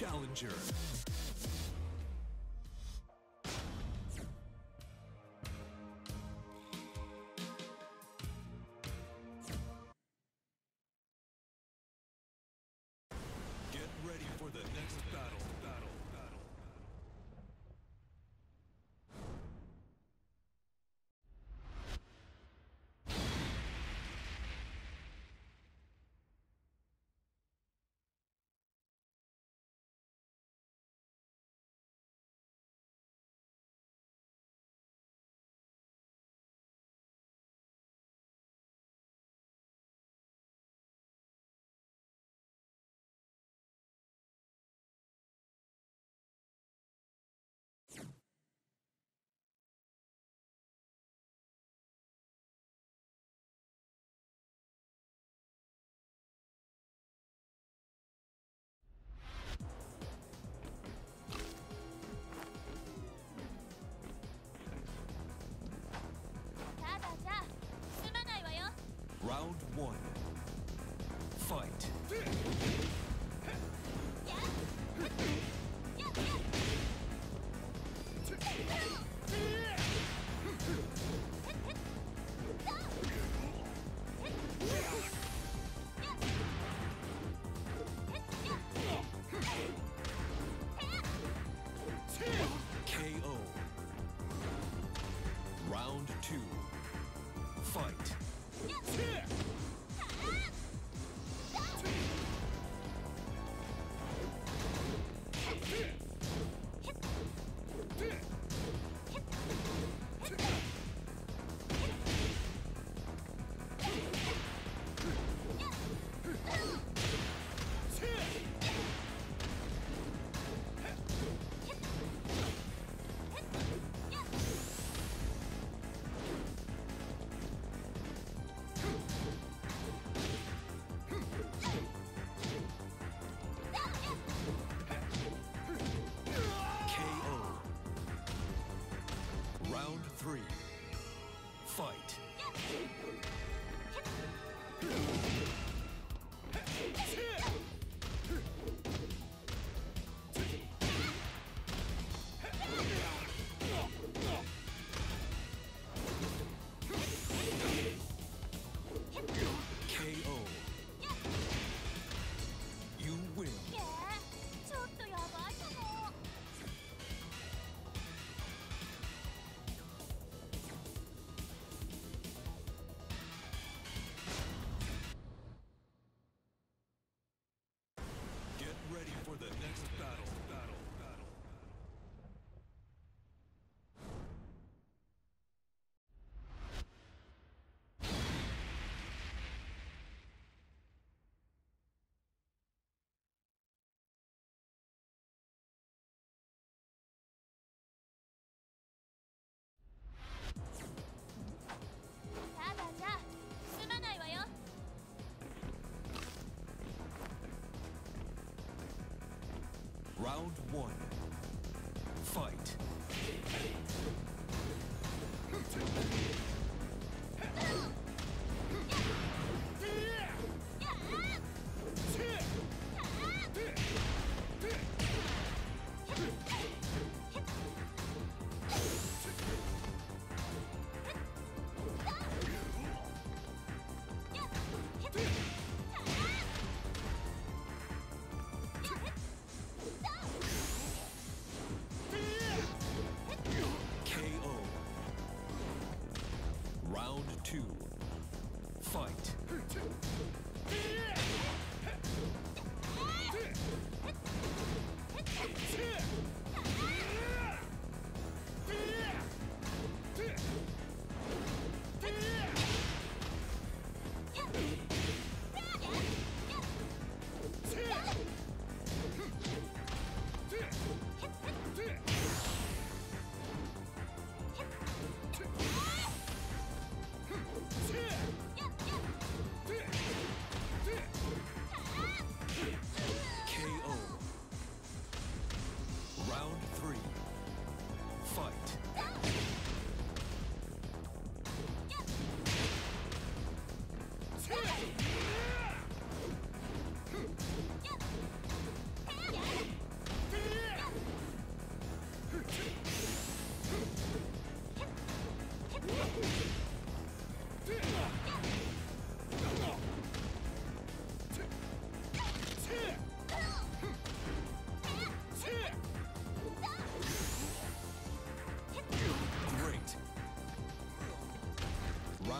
Challenger. one. Fight. KO. Round two. Fight. Round one. Fight.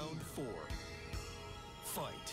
Round four. Fight.